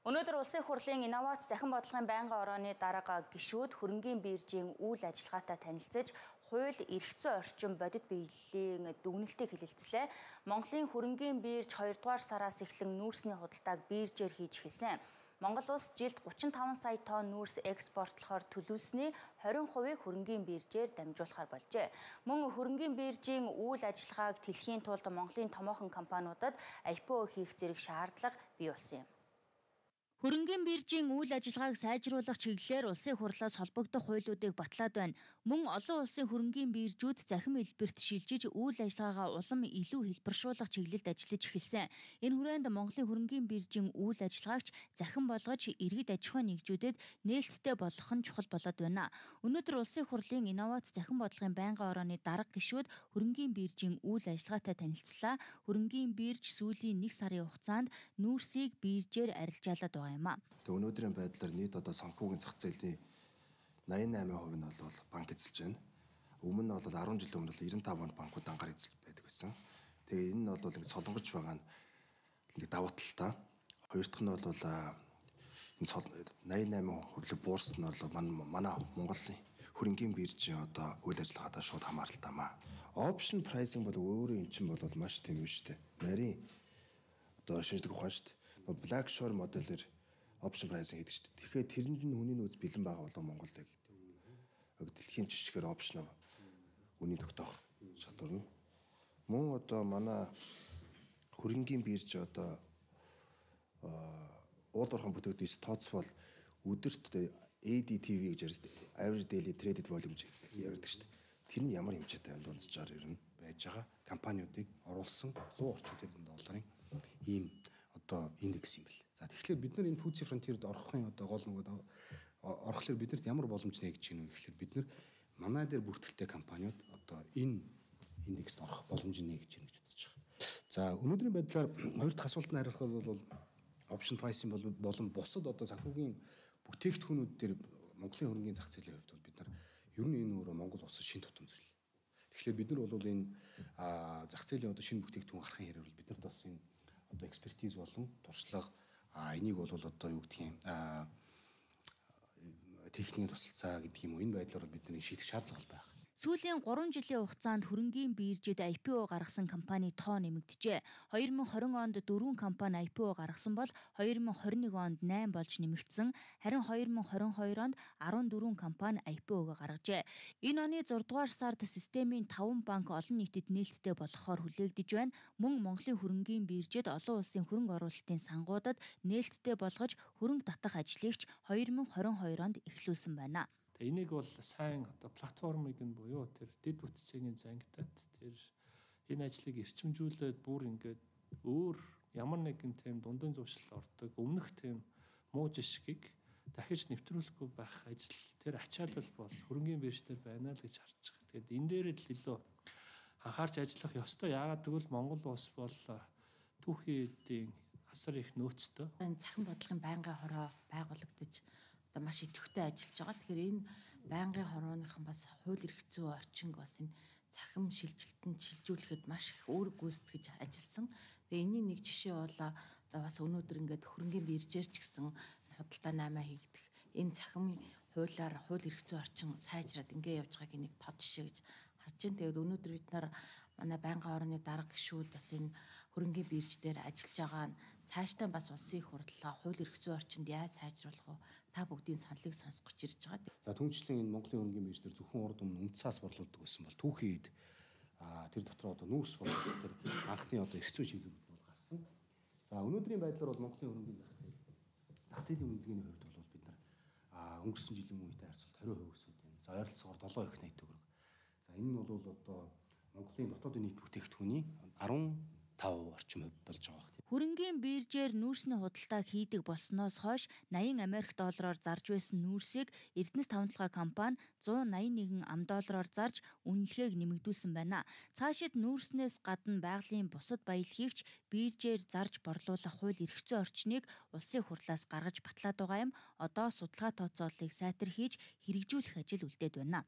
Өнөөдөр улсын хурлын инновац захин бодлогын байнгын орооны дарга гишүүд хөрөнгийн биржийн үйл ажиллагаатай танилцж хууль эрх зүйн орчин бодит биелийн дүгнэлтийг хэлэлцлээ. Монголын хөрөнгийн бирж 2 дугаар сараас эхлэн нүүрсний худалдааг биржээр хийж эхэлсэн. Монгол улс жилд 35 сая тонн нүүрс экспортлохоор төлөвлөсний 20%-ийг хөрөнгийн биржээр дамжуулахар болжээ. Мөн хөрөнгийн биржийн үйл ажиллагааг тэлхийн тулд Монголын томоохон компаниудад IPO хийх зэрэг шаардлага бий болсон юм. Хөрөнгийн биржийн үйл ажиллагааг сайжруулах чиглэлээр улсын хурлаас холбогдох хуулиудыг батлаад байна. Мөн олон улсын хөрөнгийн биржүүд захим хэлбэрт шилжиж үйл ажиллагаагаа улам илүү хэлбэршүүлэх чиглэлд ажиллаж эхэлсэн. Энэ хүрээнд Монголын хөрөнгийн биржийн үйл ажиллагаагч захин болгож иргэд аж ахуй нэгжүүдэд нээлттэй болгох нь чухал болоод байна. Өнөөдөр улсын хурлын инновац захин бодлогын байнгын орооны дарга гишүүд хөрөнгийн биржийн үйл ажиллагаатай танилцлаа. Хөрөнгийн бирж сүүлийн 1 сарын хугацаанд нүүрсийг биржээр арилжаалаад байгаа байгаа юм а. Тэгээ өнөөдрийн байдлаар нийт одоо санхүүгийн зах зээлийн 88% нь бол банк эзэлж байна. Өмнө нь бол 10 жилийн өмнө бол 95 онд банкуд ангаар эзэл байдаг байсан. Тэгээ энэ нь бол ингэ солонгож байгаа нь нэг давуу талтай. Хоёр дахь нь бол энэ 88 хөрлөг буурс нь бол манай Монголын хөрөнгийн биржийн одоо үйл ажиллагаатай шууд хамааралтай маа. Option pricing бол өөрөө эн чинь бол маш тийм юм шүү дээ. Нарийн одоо шинжлэх ухаан шүү дээ. Black Shore модельээр option pricing гэдэг дээ. Тэгэхээр тэрэнд нь үнийн нөөц бэлэн байгаа болоо Монголд гэдэг. Дэлхийн жишгээр option үнийн тогтоох шалгуурна. Мөн одоо манай хөрөнгийн бирж одоо уул уурхайн бүтээгдэхүүнээс тооцвол өдөрт ADTV гэж ярьдаг average daily traded volume ярьдаг шүү дээ. Тэр нь ямар хэмжээтэй юм дунджаар ер нь байж байгаа компаниудыг оруулсан 100 орчим тэрбум долларын ийм одоо индекс юм бэл. За тэгэхээр бид нар энэ Fuji Frontier-д орохын одоо гол нөгөө орохлоор биднэрт ямар боломж нэ гэж юм гэхээр бид нар манай дээр бүртгэлтэй компаниуд одоо энэ индекст орох боломж нэ гэж юм гэж үзэж байгаа. За өнөөдрийн байдлаар хоёр дахь асуултанд хариулах бол option pricing бол болон бусад одоо санхүүгийн бүтээгдэхүүнүүд дээр Монголын хөрөнгөний зах зээлийн хувьд бол бид нар ер нь энэ өөрөө Монгол улсад шин тутам зүйл. Тэгэхээр бид нар бол энэ зах зээлийн одоо шинэ бүтээгдэхүүн гарахын хэрэг бол биднэрт бас энэ одоо экспертиз болон туршлага а энийг бол одоо юу гэдгийг а техникийн тусалцаа гэдэг юм уу энэ байдлаар бидний шийдэх шаардлага байна. Сүүлийн 3 жилийн хугацаанд хөрөнгийн биржид IPO гаргасан компани тоо нэмэгдэжээ. 2020 онд 4 компани IPO гаргасан бол 2021 онд 8 болж нэмэгдсэн. Харин 2022 онд 14 компани IPO-г гаргажээ. Энэ оны 6 дугаар сард системийн 5 банк олон нийтэд нээлттэй болохоор хүлээгдэж байна. Мөн Монголын хөрөнгийн биржид олон улсын хөрөнгө оруулалтын сангуудад нээлттэй болгож хөрөнгө татах ажлыг 2022 онд эхлүүлсэн байна. Энийг бол сайн одоо платформыг нь буюу тэр дэд бүтцийн зангидад тэр энэ ажлыг эрчимжүүлээд бүр ингээд өөр ямар нэгэн тийм дундын зуршил ордог өмнөх тийм муу жишгийг дахиж нэвтрүүлэхгүй байх ажил тэр ачаалал бол хөрөнгөний бирж дээр байна л гэж харж байгаа. Тэгэхээр энэ дээр л илүү анхаарч ажиллах ёстой. Яагаад гэвэл Монгол улс бол түүхийн эдийн асар их нөөцтэй. Энэ цахим бодлогын байнгын хороо байгуулагдаж одоо маш идэвхтэй ажиллаж байгаа. Тэгэхээр энэ байнгын хорооныхан бас хууль эрх зүйн орчинг бас энэ цахим шилжилтэнд шилжүүлэхэд маш их үүрэг гүйцэтгэж ажилласан. Тэгээ энэний нэг жишээ бол одоо бас өнөөдөр ингээд хөрөнгөний биржээр ч гэсэн худалдаа 8 хийгдэх энэ цахим хуулиар хууль эрх зүйн орчин сайжраад ингээд явж байгааг нэг тод жишээ гэж харж байна. Тэгээд өнөөдөр бид нар манай байнгын орны дарга гишүүд бас энэ хөрөнгөний бирж дээр ажиллаж байгаа нь цаашдаа бас улсын их хурлаа хууль эрх зүйн орчинд яаж сайжруулах вэ? Та бүгдийн саналыг сонсгож ирж байгаа. За түнчлэн энэ Монголын хөрөнгөний бирж дээр зөвхөн урд өмнө үнцаас борлуулдаг байсан бол түүхийн үед а тэр дотор одоо нүүрс борлуулалт тэр анхны одоо эрх зүйн шийдвэрүүд бол гарсан. За өнөөдрийн байдлаар бол Монголын хөрөнгөний зах зээлийн үнэлгээний хувьд бол бид нар өнгөрсөн жилийн үетэй харьцуулт 20% өсөд байна. За ойролцоогоор 7 их найт төгрөг За энэ нь бол одоо Монголын дотоодын нийт бүтээгдэхүүний 15 орчим болж байгаа хэрэг. Хөрөнгийн биржээр нүүрсний худалдааг хийдэг болсноос хойш 80 Америк доллараар зарж байсан нүүрсийг Эрдэнэс тавталгаа компани 181 ам доллараар зарж үнэлгээг нэмэгдүүлсэн байна. Цаашид нүүрснээс гадна байгалийн бусад баялагчийг биржээр зарж борлуулах хууль эрх зүйн орчныг улсын хурлаас гаргаж батлаад байгаа юм. Одоо судалгаа тооцооллыг сайтар хийж хэрэгжүүлэх ажил үлдээд байна.